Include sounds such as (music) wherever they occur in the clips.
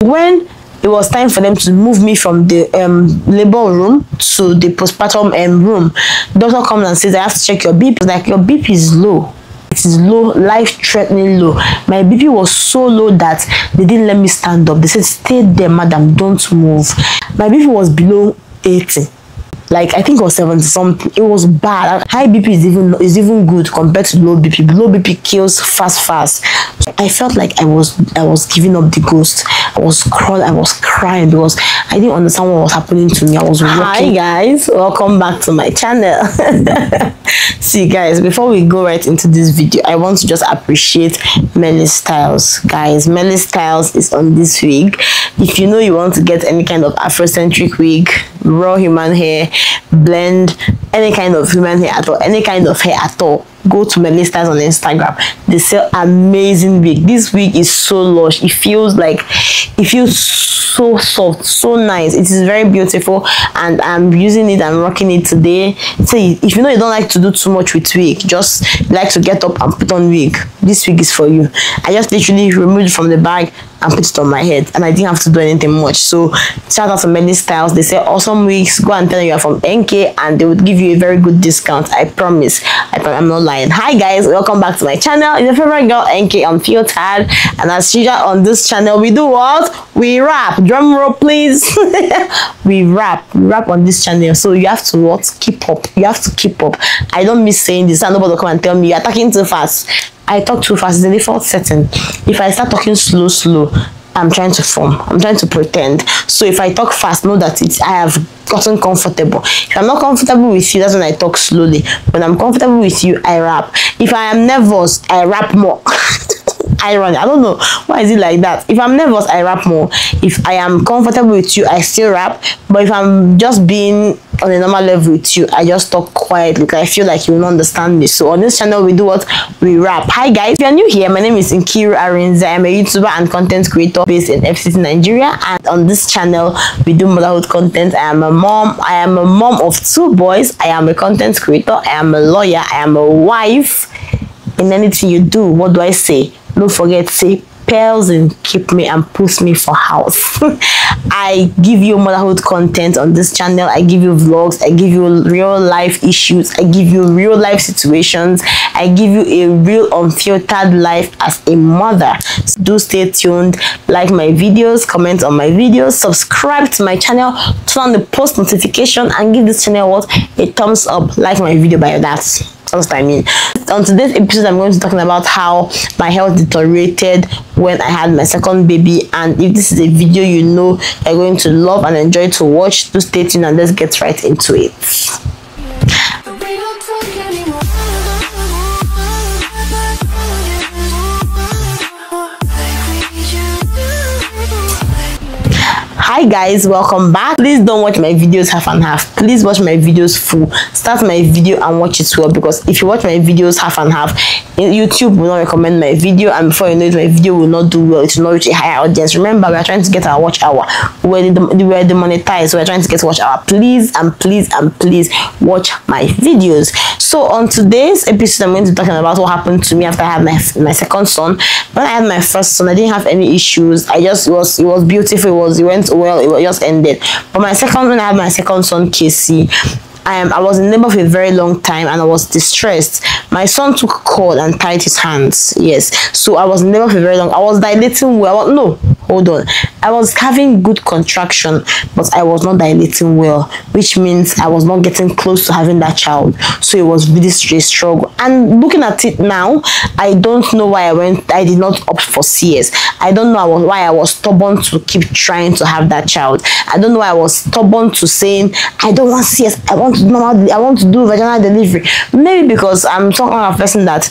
when it was time for them to move me from the um, labor room to the postpartum um, room doctor comes and says i have to check your bp like your bp is low. It is low life threatening low. My bp was so low that they didn't let me stand up. They said stay there madam. Don't move. My bp was below 80 like i think it was 70 something it was bad. High bp is even is even good compared to low bp low bp kills fast fast. I felt like i was i was giving up the ghost. I was crawling i was crying because i didn't understand what was happening to me. I was walking. hi guys. Welcome back to my channel. (laughs) See guys before we go right into this video i want to just appreciate melly styles. Guys melly styles is on this wig if you know you want to get any kind of afrocentric wig raw human hair blend any kind of human hair at all any kind of hair at all go to my listers on instagram they sell amazing wig this wig is so lush it feels like it feels so soft so nice it is very beautiful and i'm using it and rocking it today so if you know you don't like to do too much with wig just like to get up and put on wig this wig is for you i just literally removed from the bag and put it on my head and I didn't have to do anything much. So shout out to melly styles. They say awesome wigs. Go and tell you are from Enkay and they would give you a very good discount. I promise. I I'm not lying. Hi guys, welcome back to my channel. Your favorite girl NK Unfiltered and as usual on this channel we do what? We rap. Drum roll please. (laughs) we rap. We rap on this channel. So you have to what? Keep up. You have to keep up. I don't miss saying this and nobody come and tell me you're talking too fast I talk too fast. It's the default setting. If I start talking slow, slow, I'm trying to form. I'm trying to pretend. So if I talk fast, know that it's I have gotten comfortable. If I'm not comfortable with you, that's when I talk slowly. When I'm comfortable with you, I rap. If I am nervous, I rap more. (laughs) irony. I don't know why is it like that. If I'm nervous, I rap more. If I am comfortable with you, I still rap. But if I'm just being on a normal level with you, I just talk quietly because I feel like you will understand me. So on this channel, we do what we rap. Hi guys, if you're new here, my name is Nkiru Arinze. I'm a YouTuber and content creator based in FCT Nigeria. And on this channel, we do motherhood content. I am a mom. I am a mom of two boys. I am a content creator. I am a lawyer. I am a wife. In anything you do, what do I say? Don't forget, say pales and keep me and push me for house. (laughs) I give you motherhood content on this channel. I give you vlogs. I give you real life issues. I give you real life situations. I give you a real unfiltered life as a mother. So do stay tuned. Like my videos comment on my videos subscribe to my channel turn on the post notification and give this channel what? A thumbs up. Like my video by that that's what I mean. On today's episode, I'm going to be talking about how my health deteriorated when I had my second baby. And if this is a video you know you're going to love and enjoy to watch, do stay tuned and let's get right into it. Hi guys welcome back. Please don't watch my videos half and half. Please watch my videos full. Start my video and watch it well because if you watch my videos half and half youtube will not recommend my video and before you know it my video will not do well. It will not reach a higher audience. Remember we are trying to get our watch hour. We're, we're demonetized we're trying to get watch hour. Please and please and please watch my videos. So on today's episode i'm going to be talking about what happened to me after i had my my second son. When i had my first son i didn't have any issues. I just was it was beautiful. It was it went well. It just ended. But my second when i had my second son casey I, am, I was in labor for a very long time and I was distressed. My son took cord and tied his hands. Yes. So I was in labor for very long. I was dilating well. No, hold on. I was having good contraction, but I was not dilating well, which means I was not getting close to having that child. So it was really a struggle. And looking at it now, I don't know why I went, I did not opt for CS. I don't know why I was stubborn to keep trying to have that child. I don't know why I was stubborn to saying, I don't want CS, I want normal i want to do vaginal delivery maybe because i'm some kind of person that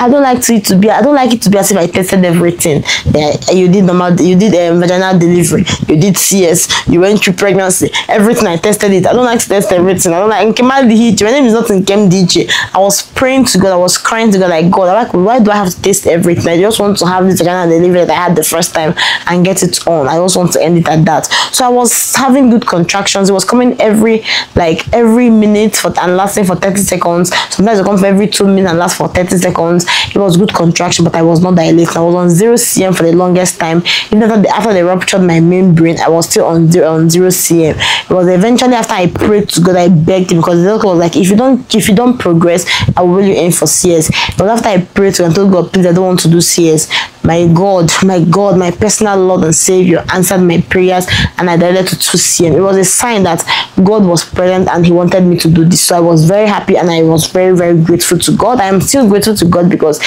I don't like to it to be. I don't like it to be as if I tested everything. Yeah, you did normal. You did um, vaginal delivery. You did CS. You went through pregnancy. Everything I tested it. I don't like to test everything. I don't like Nkemal DH. My name is not Nkem DJ. I was praying to God. I was crying to God like God. I'm like, why do I have to test everything? I just want to have this vaginal delivery that I had the first time and get it on. I just want to end it at that. So I was having good contractions. It was coming every like every minute for and lasting for 30 seconds. Sometimes it comes every two minutes and lasts for 30 seconds it was good contraction but i was not dilating i was on zero cm for the longest time. Even after, the, after they ruptured my membrane i was still on zero on zero cm it was eventually after i prayed to god i begged him because the doctor was like if you don't if you don't progress i will really aim for cs but after i prayed to and told god please i don't want to do cs my god my god my personal lord and savior answered my prayers and i dilated to 2 cm it was a sign that god was present and he wanted me to do this. So i was very happy and i was very very grateful to god. I am still grateful to god because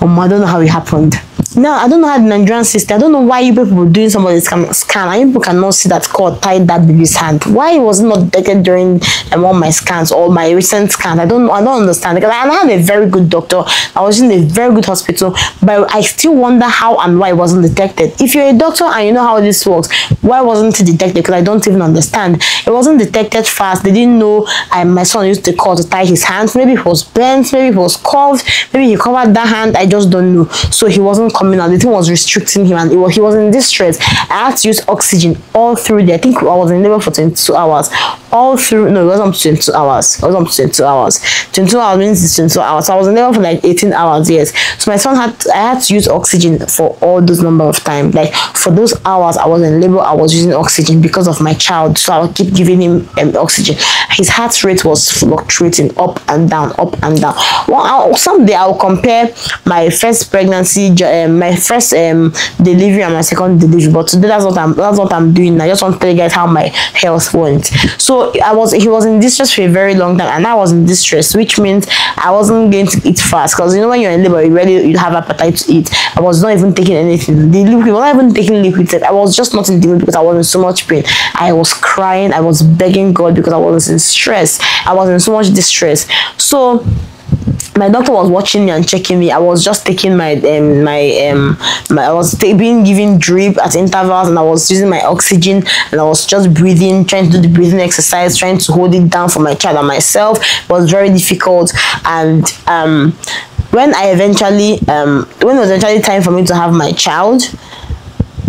um, i don't know how it happened now i don't know how the nigerian system i don't know why you people were doing some of this scan, and people cannot see that cord tied that baby's hand. Why it was not detected during um, all my scans or my recent scans? I don't i don't understand. Because i had a very good doctor. I was in a very good hospital. But i still wonder how and why it wasn't detected. If you're a doctor and you know how this works why wasn't it detected? Because i don't even understand. It wasn't detected fast. They didn't know I, my son used the cord to tie his hands. Maybe it was bent. Maybe it was curved. Maybe he covered that hand. I just don't know. So he wasn't coming out the thing was restricting him and was, he was in distress i had to use oxygen all through there i think i was in labor for 22 hours. All through no it wasn't up to 22 hours. It was up to 22 hours. 22 hours means it's 22 hours. So i was in labor for like 18 hours yes. So my son had to, i had to use oxygen for all those number of time. Like for those hours i was in labor i was using oxygen because of my child. So i would keep giving him um, oxygen. His heart rate was fluctuating up and down up and down. Well I'll, someday i'll compare my first pregnancy um, my first um, delivery and my second delivery but today that's what i'm that's what i'm doing i just want to tell you guys how my health went. So i was he was in distress for a very long time and i was in distress which means i wasn't going to eat fast because you know when you're in labor you really you have appetite to eat. I was not even taking anything. The liquid was not even taking liquid i was just not in the mood because i was in so much pain. I was crying. I was begging god because i was in stress. I was in so much distress. So my doctor was watching me and checking me. I was just taking my um my um my I was being given drip at intervals and I was using my oxygen and I was just breathing, trying to do the breathing exercise, trying to hold it down for my child and myself. It was very difficult and um when I eventually um when it was eventually time for me to have my child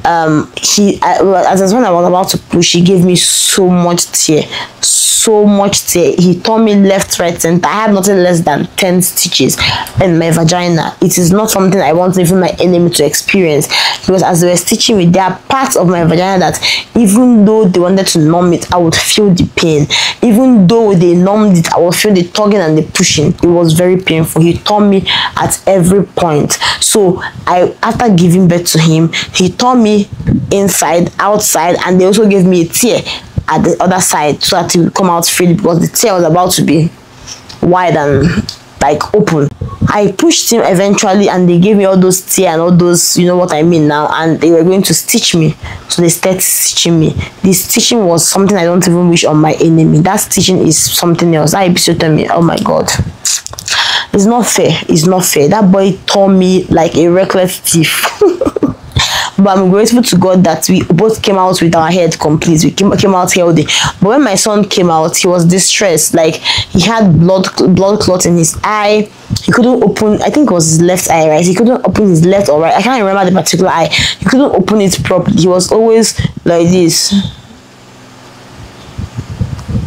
um he I, as when I was about to push he gave me so much tear so much tear he tore me left right center I had nothing less than 10 stitches in my vagina. It is not something I want even my enemy to experience because as they were stitching me there are parts of my vagina that even though they wanted to numb it I would feel the pain. Even though they numbed it I would feel the tugging and the pushing. It was very painful. He tore me at every point. So I after giving birth to him he tore me inside outside and they also gave me a tear at the other side so that it would come out freely because the tear was about to be wide and like open. I pushed him eventually and they gave me all those tear and all those you know what i mean now and they were going to stitch me. So they started stitching me. This stitching was something i don't even wish on my enemy. That stitching is something else. I episode told me oh my god. It's not fair. It's not fair. That boy tore me like a reckless thief (laughs) but I'm grateful to God that we both came out with our head complete. We came, came out healthy. But when my son came out, he was distressed. Like he had blood blood clot in his eye. He couldn't open. I think it was his left eye, right? He couldn't open his left or right. I can't remember the particular eye. He couldn't open it properly. He was always like this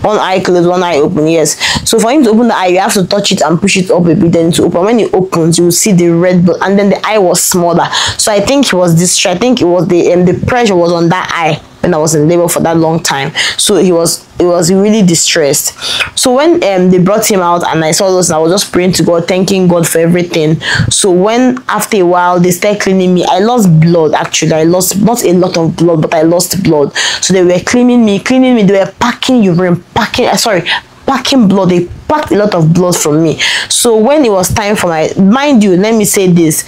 one eye closed, one eye open. Yes. So for him to open the eye, you have to touch it and push it up a bit, then to open. When it opens, you will see the red blood, and then the eye was smaller. So I think he was this. I think it was the um, the pressure was on that eye when I was in labor for that long time. So he was it was really distressed. So when um they brought him out and I saw those, I was just praying to God, thanking God for everything. So when after a while they started cleaning me, I lost blood actually. I lost not a lot of blood, but I lost blood. So they were cleaning me, cleaning me, they were packing urine, packing uh, sorry, packing blood they packed a lot of blood from me. So when it was time for my mind you let me say this.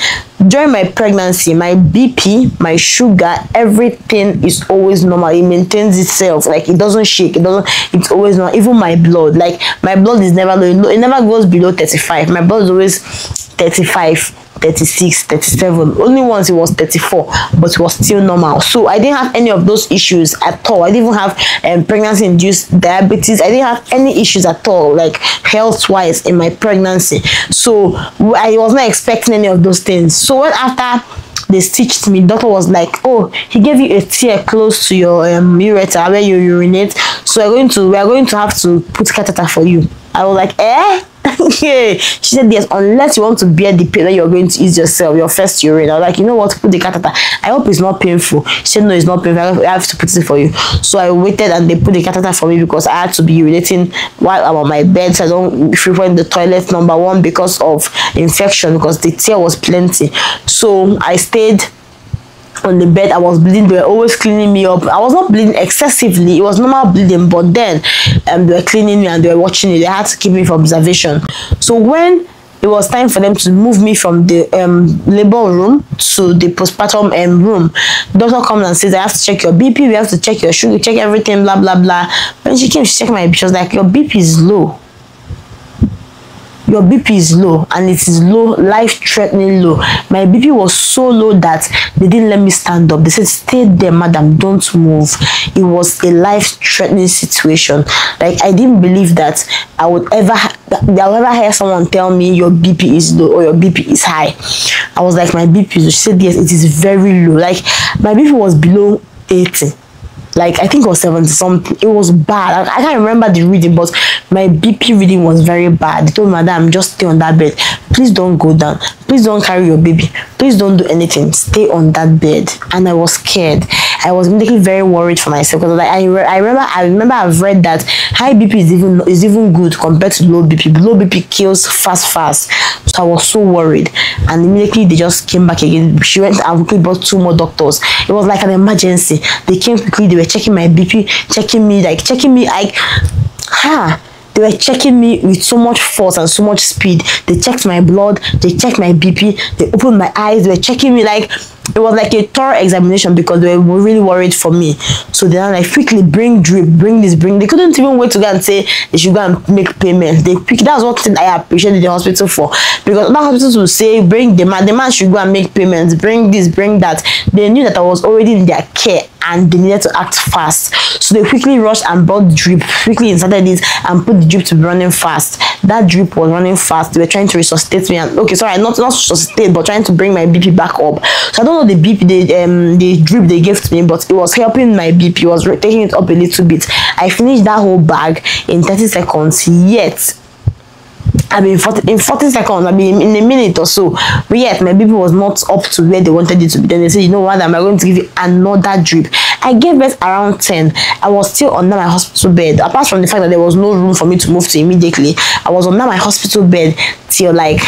During my pregnancy my bp my sugar everything is always normal. It maintains itself. Like it doesn't shake. It doesn't it's always not even my blood like my blood is never low. It never goes below 35 my blood is always 35 36 37 only once it was 34 but it was still normal. So i didn't have any of those issues at all. I didn't even have um, pregnancy induced diabetes. I didn't have any issues at all like health wise in my pregnancy. So i was not expecting any of those things. So after they stitched me doctor was like oh he gave you a tear close to your um, ureter where you urinate. So we're going to we're going to have to put catheter for you. I was like eh (laughs) she said yes unless you want to bear the pain that you're going to ease yourself your first urine. I was like you know what? Put the catheter. I hope it's not painful. She said no it's not painful. I have to put it for you. So i waited and they put the catheter for me because i had to be urinating while i'm on my bed so i don't frequent the toilet number one because of infection because the tear was plenty. So i stayed on the bed i was bleeding. They were always cleaning me up. I was not bleeding excessively. It was normal bleeding but then um, they were cleaning me and they were watching it they had to keep me for observation. So when it was time for them to move me from the um, labor room to the postpartum um, room. Doctor comes and says, I have to check your BP, we have to check your sugar, check everything, blah, blah, blah. When she came, she checked my BP, she was like, your BP is low your bp is low and it is low life threatening low. My bp was so low that they didn't let me stand up. They said stay there madam. Don't move. It was a life threatening situation. Like i didn't believe that i would ever i would ever hear someone tell me your bp is low or your bp is high. I was like my bp is she said yes it is very low. Like my bp was below 80 like I think it was 70 something. It was bad. I, I, can't remember the reading, but my BP reading was very bad. They told me, madam, just stay on that bed. Please don't go down. Please don't carry your baby. Please don't do anything. Stay on that bed. And I was scared. I was immediately very worried for myself because like I, I remember I remember I've read that high BP is even is even good compared to low BP. Low BP kills fast fast. So I was so worried. And immediately they just came back again. She went and quickly brought two more doctors. It was like an emergency. They came quickly, they were checking my BP, checking me, like checking me like ha. They were checking me with so much force and so much speed. They checked my blood, they checked my BP, they opened my eyes, they were checking me like it was like a thorough examination because they were really worried for me. So they are like quickly bring drip, bring this, bring. They couldn't even wait to go and say they should go and make payment. They quick. That's one thing I appreciated the hospital for because that hospital will say bring the man, the man should go and make payments, bring this, bring that. They knew that I was already in their care and they needed to act fast. So they quickly rushed and brought drip, quickly inserted it and put the drip to running fast. That drip was running fast. They were trying to resuscitate me and okay, sorry, not not resuscitate, but trying to bring my BP back up. So I don't know the BP, the um, the drip they gave to me, but it was helping my BP. It was taking it up a little bit. I finished that whole bag in 30 seconds. Yet I mean, 40, in 40 seconds, I mean, in a minute or so. But yet, my BP was not up to where they wanted it to be. Then they said, you know what, am I going to give you another drip? I gave birth around 10. I was still under my hospital bed. Apart from the fact that there was no room for me to move to immediately, I was under my hospital bed till like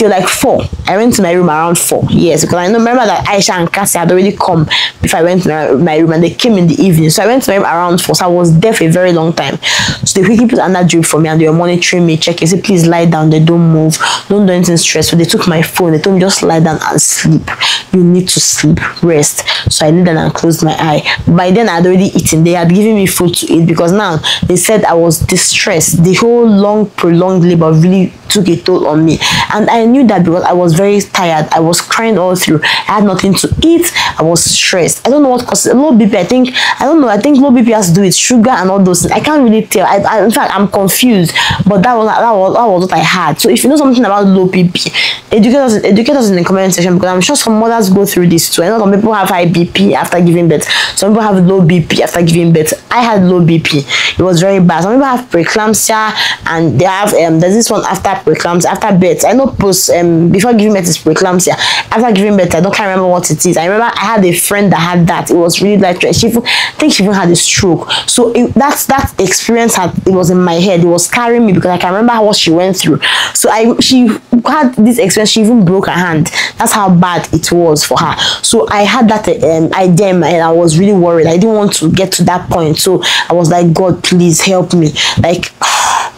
till like four. I went to my room around four. Yes, because I remember that Aisha and Cassie had already come before I went to my, room and they came in the evening. So I went to my room around four. So I was there for a very long time. So they quickly put another drip for me and they were monitoring me, checking. Say, please lie down, they don't move, don't do anything stressful. They took my phone, they told me just lie down and sleep. You need to sleep, rest. So I laid down and closed my eye. By then I had already eaten. They had given me food to eat because now they said I was distressed. The whole long, prolonged labor really took a toll on me. And I knew that because I was very tired. I was crying all through. I had nothing to eat. I was stressed. I don't know what causes low BP. I think I don't know. I think low BP has to do with sugar and all those things. I can't really tell. I, I, in fact, I'm confused. But that was that was that was what I had. So if you know something about low BP, educate us educate us in the comment section because I'm sure some mothers go through this too. I know some people have high BP after giving birth. Some people have low BP after giving birth. I had low BP. It was very bad. Some people have preeclampsia and they have um there's this one after preeclampsia after birth. I know post um before giving birth is preeclampsia. After giving birth, I don't can't remember what it is. I remember I had a friend that had that. It was really like she even, I think she even had a stroke. So it, that's that experience had it was in my head. It was carrying me because I can remember what she went through. So I she had this experience. She even broke her hand. That's how bad it was for her. So I had that um, idea and I was really worried. I didn't want to get to that point. So I was like, God, please help me. Like. (sighs)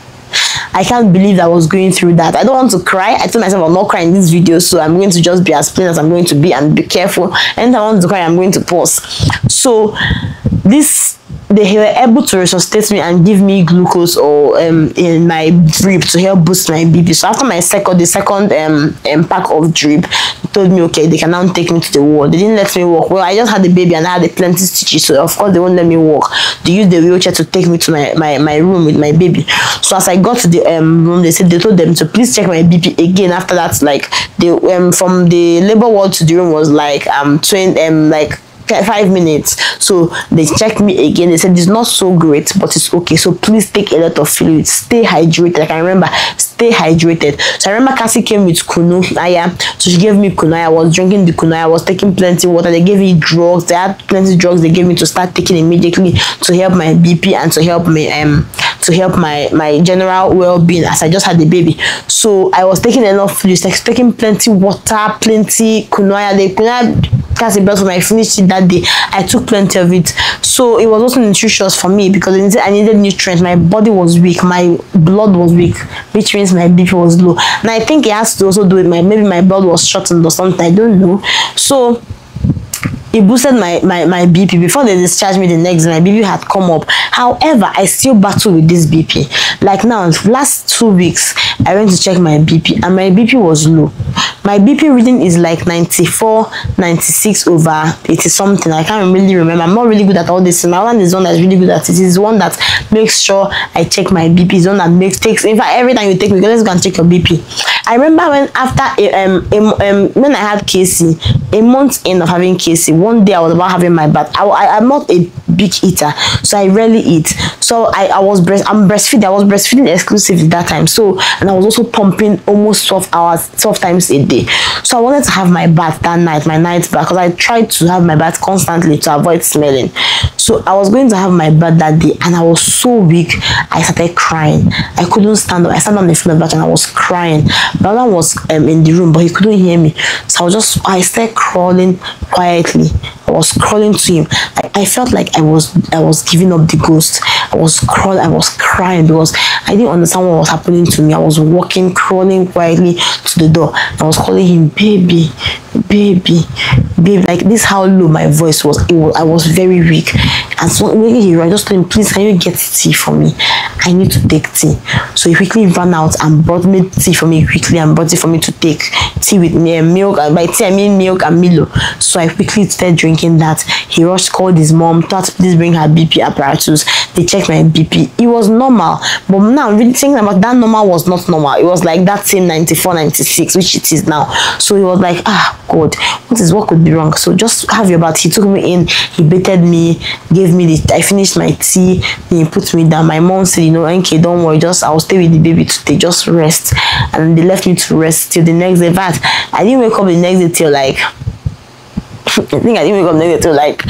I can't believe I was going through that. I don't want to cry. I told myself I'm not crying in this video, so I'm going to just be as plain as I'm going to be and be careful. And I want to cry, I'm going to pause. So this they were able to resuscitate me and give me glucose or um in my drip to help boost my BP. So after my second the second um, um pack of drip, told me okay they can now take me to the ward. They didn't let me walk. Well I just had the baby and I had a plenty stitches, so of course they won't let me walk. They used the wheelchair to take me to my, my, my room with my baby. So as I got to the um room, they said they told them to please check my BP again. After that, like the um from the labor ward to the room was like um 20 um like five minutes. So they checked me again. They said it's not so great but it's okay. So please take a lot of fluids. Stay hydrated. I can remember stay hydrated. So i remember cassie came with kunu aya so she gave me kunu i was drinking the kunu i was taking plenty water. They gave me drugs. They had plenty drugs. They gave me to start taking immediately to help my bp and to help me um to help my my general well-being as i just had the baby so i was taking enough fluids like taking plenty water plenty kunu aya the kunu that's the best when I finished it that day. I took plenty of it. So it was also nutritious for me because I needed nutrients. My body was weak, my blood was weak, which means my BP was low. And I think it has to also do with my maybe my blood was shortened or something. I don't know. So it boosted my, my, my BP. Before they discharged me the next my BP had come up. However, I still battle with this BP. Like now, last two weeks, I went to check my BP and my BP was low. My BP reading is like 94, 96 over 80 something. I can't really remember. I'm not really good at all this. My one is one that's really good at it. It's one that makes sure I check my BP. It's one that makes takes. In fact, every time you take me, let's go and check your BP. I remember when after um, um, um when I had Casey, a month in of having Casey, one day I was about having my bath. I, I I'm not a big eater, so I rarely eat. So I I was breast I'm breastfeeding. I was breastfeeding exclusively that time. So and I was also pumping almost 12 hours, 12 times a day. So I wanted to have my bath that night, my night bath, because I tried to have my bath constantly to avoid smelling. So I was going to have my bath that day, and I was so weak. I started crying. I couldn't stand up. I sat on the floor bath and I was crying. Brother was um, in the room, but he couldn't hear me. So I was just I started crawling quietly. I was crawling to him. I, I felt like I was I was giving up the ghost. I was crawling, I was crying because I didn't understand what was happening to me. I was walking, crawling quietly to the door. I was calling him baby, baby, baby. Like this how low my voice was. It was I was very weak. And so when he I just told him, please can you get tea for me? I need to take tea. So he quickly ran out and brought me tea for me quickly and brought it for me to take tea with me and milk. And by tea I mean milk and Milo. So I quickly started drinking that. He rushed, called his mom, thought please bring her BP apparatus. They checked my BP. It was normal. But now I'm really thinking about that normal was not normal. It was like that same 94, 96, which it is now. So he was like, ah God, what is what could be wrong? So just have your bath. He took me in, he baited me, gave me the I finished my tea, then he put me down. My mom said, you know, okay, don't worry, just I'll stay with the baby today, just rest. And they left me to rest till the next day. But I didn't wake up the next day till like (laughs) I think I didn't wake up next till like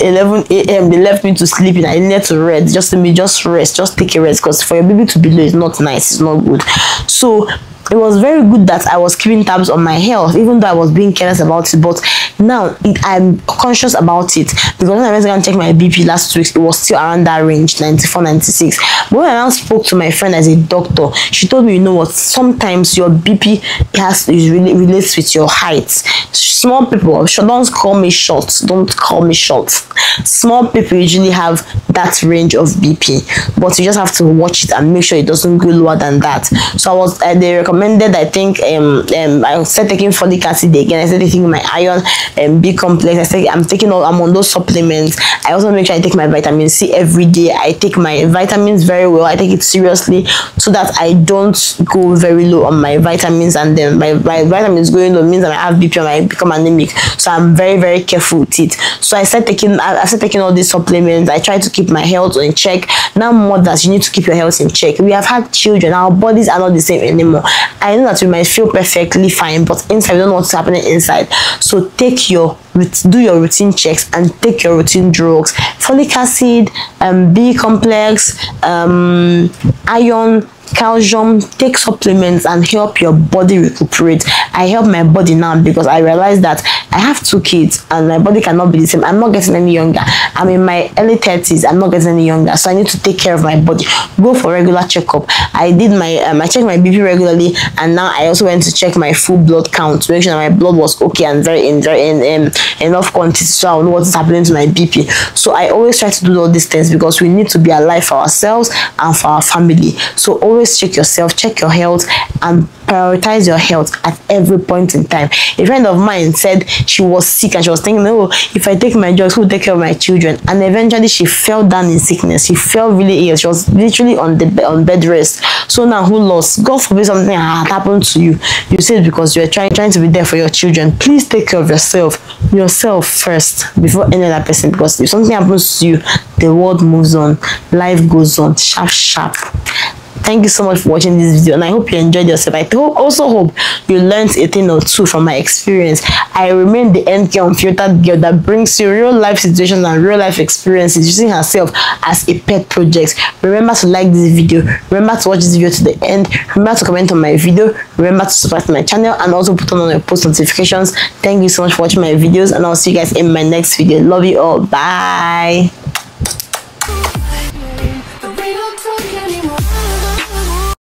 11 a.m. They left me to sleep and I needed to rest. Just to me, just rest, just take a rest. Because for your baby to be low is not nice, it's not good. So it was very good that I was keeping tabs on my health, even though I was being careless about it. But now I'm conscious about it because when I went to check my BP last week, it was still around that range 94, 96. But when I now spoke to my friend as a doctor, she told me, you know what, sometimes your BP has is really relates with your height. Small people, don't call me short, don't call me short. Small people usually have that range of BP, but you just have to watch it and make sure it doesn't go lower than that. So I was, uh, they recommend recommended i think um, um i started taking folic acid again i started taking my iron um, b complex i said i'm taking all i'm on those supplements. I also make sure i take my vitamin c every day. I take my vitamins very well. I take it seriously so that i don't go very low on my vitamins and then my, my vitamins going low means that i have bp and i become anemic. So i'm very very careful with it. So i started taking i started taking all these supplements. I try to keep my health in check. Now mothers you need to keep your health in check. We have had children. Our bodies are not the same anymore. I know that we might feel perfectly fine, but inside we don't know what's happening inside. So take your do your routine checks and take your routine drugs. Folic acid um b complex um iron calcium take supplements and help your body recuperate. I help my body now because i realize that i have two kids and my body cannot be the same. I'm not getting any younger. I'm in my early 30s i'm not getting any younger. So i need to take care of my body. Go for regular checkup. I did my um, i checked my bp regularly and now i also went to check my full blood count to make sure my blood was okay and very in very in um, enough quantity so i know what is happening to my bp so i always try to do all these things because we need to be alive for ourselves and for our family. So always always check yourself check your health and prioritize your health at every point in time. A friend of mine said she was sick and she was thinking oh if i take my drugs who will take care of my children? And eventually she fell down in sickness. She fell really ill. She was literally on the on bed rest. So now who lost god forbid something had happened to you. You said because you are trying trying to be there for your children. Please take care of yourself yourself first before any other person because if something happens to you the world moves on. Life goes on. Sharp sharp thank you so much for watching this video and i hope you enjoyed yourself. I also hope you learned a thing or two from my experience. I remain the Enkay unfiltered girl that brings you real life situations and real life experiences using herself as a pet project. Remember to like this video. Remember to watch this video to the end. Remember to comment on my video. Remember to subscribe to my channel and also put on your post notifications. Thank you so much for watching my videos and i'll see you guys in my next video. Love you all. Bye